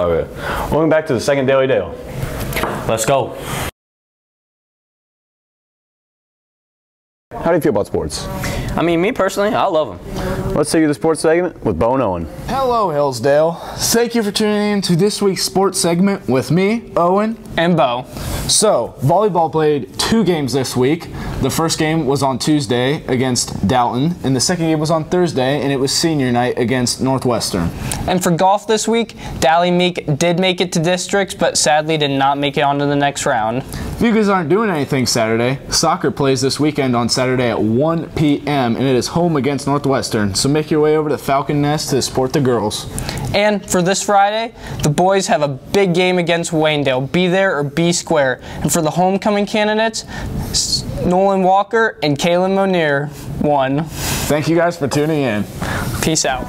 Oh, okay. Welcome back to the second Daily Dale. Let's go. How do you feel about sports? I mean, me personally, I love them. Let's take you to the sports segment with Bo Owen. Hello, Hillsdale. Thank you for tuning in to this week's sports segment with me, Owen. And Bo. So, volleyball played two games this week. The first game was on Tuesday against Dalton, and the second game was on Thursday, and it was senior night against Northwestern. And for golf this week, Dally Meek did make it to districts, but sadly did not make it onto the next round. If you guys aren't doing anything Saturday, soccer plays this weekend on Saturday at 1 p.m., and it is home against Northwestern. So make your way over to Falcon Nest to support the girls. And for this Friday, the boys have a big game against Waynedale. Be there or be square. And for the homecoming candidates, Nolan Walker and Kaylin Monier won. Thank you guys for tuning in. Peace out.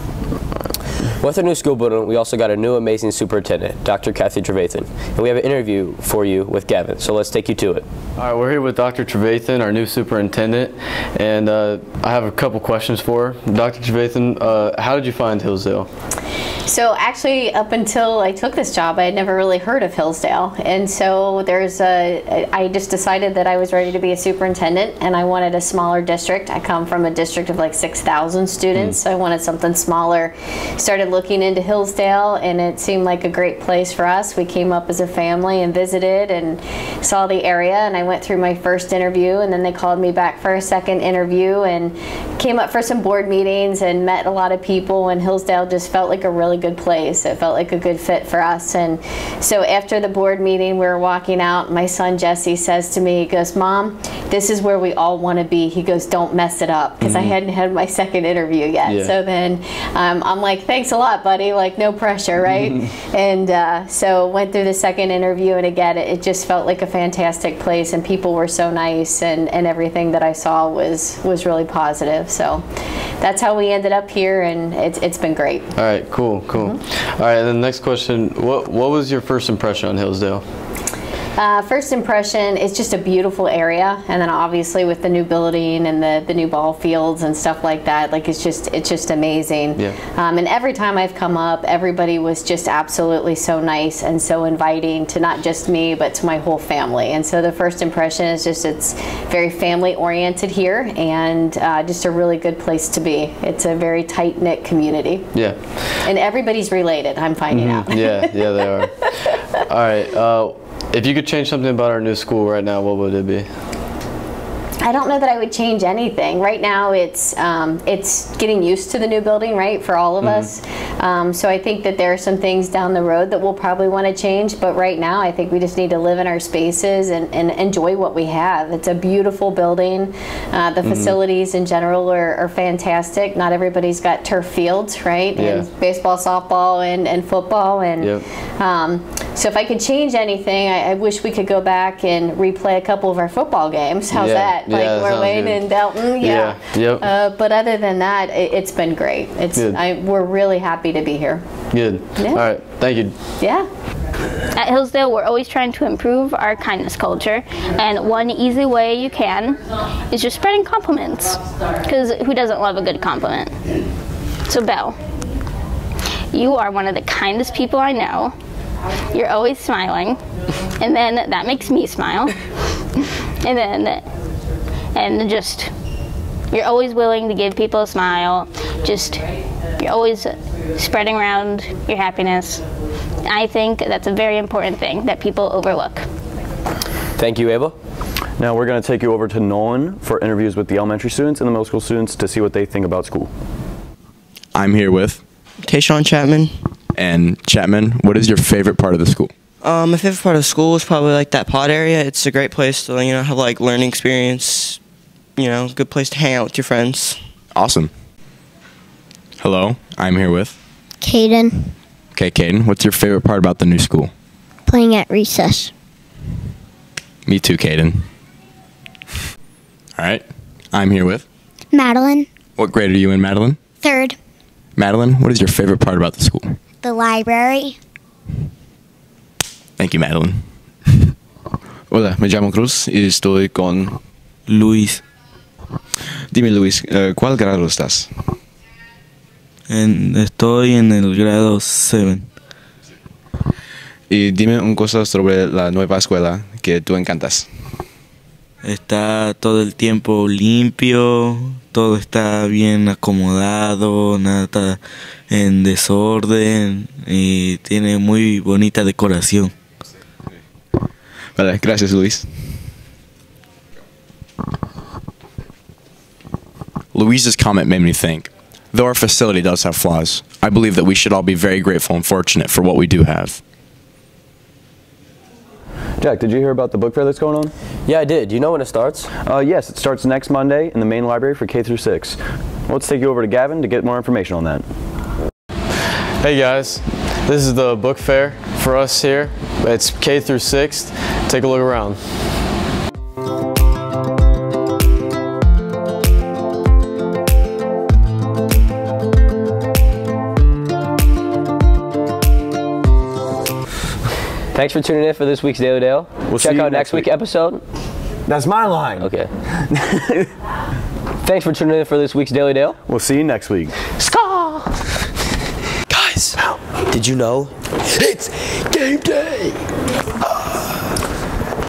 With our new school building, we also got a new amazing superintendent, Dr. Kathy Trevathan. And we have an interview for you with Gavin, so let's take you to it. All right, we're here with Dr. Trevathan, our new superintendent, and uh, I have a couple questions for her. Dr. Trevathan, uh, how did you find Hillsdale? So actually, up until I took this job, I had never really heard of Hillsdale, and so there's a. I just decided that I was ready to be a superintendent, and I wanted a smaller district. I come from a district of like 6,000 students, mm. so I wanted something smaller. Started looking into Hillsdale, and it seemed like a great place for us. We came up as a family and visited and saw the area, and I went through my first interview, and then they called me back for a second interview, and came up for some board meetings and met a lot of people, and Hillsdale just felt like a really good place. It felt like a good fit for us. And so after the board meeting, we were walking out. My son Jesse says to me, he goes, Mom, this is where we all want to be. He goes, Don't mess it up. Because mm-hmm. I hadn't had my second interview yet. Yeah. So then um, I'm like, Thanks a lot, buddy. Like, no pressure, right? Mm-hmm. And uh, so went through the second interview. And again, it, it just felt like a fantastic place. And people were so nice. And, and everything that I saw was, was really positive. So that's how we ended up here. And it's, it's been great. All right, cool, cool. Mm-hmm. All right, and the next question: What what was your first impression on Hillsdale? Uh, first impression, it's just a beautiful area, and then obviously with the new building and the, the new ball fields and stuff like that, like it's just it's just amazing. Yeah. Um, and every time I've come up, everybody was just absolutely so nice and so inviting to not just me but to my whole family. And so the first impression is just it's very family oriented here, and uh, just a really good place to be. It's a very tight knit community. Yeah. And everybody's related. I'm finding mm-hmm. out. yeah, yeah, they are. All right. Uh, if you could change something about our new school right now, what would it be? I don't know that I would change anything. Right now, it's um, it's getting used to the new building, right, for all of mm-hmm. us. Um, so I think that there are some things down the road that we'll probably want to change. But right now, I think we just need to live in our spaces and, and enjoy what we have. It's a beautiful building. Uh, the mm-hmm. facilities in general are, are, fantastic. Not everybody's got turf fields, right? Yeah. And baseball, softball, and, and football. And yep. um, so if I could change anything, I, I, wish we could go back and replay a couple of our football games. How's yeah. that? Like yeah, we're Wayne and Dalton. Yeah. yeah. Yep. Uh, but other than that, it, has been great. It's I, we're really happy to be here. Good. Yeah. All right. Thank you. Yeah. At Hillsdale, we're always trying to improve our kindness culture, and one easy way you can is just spreading compliments. Because who doesn't love a good compliment? So, Belle, you are one of the kindest people I know you're always smiling, and then that makes me smile, and then and just you're always willing to give people a smile. Just you're always spreading around your happiness. I think that's a very important thing that people overlook. Thank you, Ava. Now we're going to take you over to Nolan for interviews with the elementary students and the middle school students to see what they think about school. I'm here with Tayshawn Chapman. And Chapman, what is your favorite part of the school? Um, my favorite part of school is probably like that pod area. It's a great place to you know have like learning experience. You know, good place to hang out with your friends. Awesome. Hello, I'm here with Caden. Okay, Caden, what's your favorite part about the new school? Playing at recess. Me too, Caden. All right, I'm here with Madeline. What grade are you in, Madeline? Third. Madeline, what is your favorite part about the school? The library. Thank you, Madeline. Hola, me llamo Cruz y estoy con Luis. Dime, Luis, uh, ¿cuál grado estás? En, estoy en el grado 7. Y dime un cosa sobre la nueva escuela que tú encantas. Está todo el tiempo limpio, todo está bien acomodado, nada está en desorden y tiene muy bonita decoración. Vale, gracias Luis. Luis's comment made me think. Though our facility does have flaws, I believe that we should all be very grateful and fortunate for what we do have. Jack, did you hear about the book fair that's going on? Yeah, I did. Do you know when it starts? Uh, yes, it starts next Monday in the main library for K through 6. Well, let's take you over to Gavin to get more information on that. Hey guys, this is the book fair for us here. It's K through 6th. Take a look around. Thanks for tuning in for this week's Daily Dale. We'll Check you out next next week week. episode. That's my line. Okay. Thanks for tuning in for this week's Daily Dale. We'll see you next week. Guys, did you know? It's game day!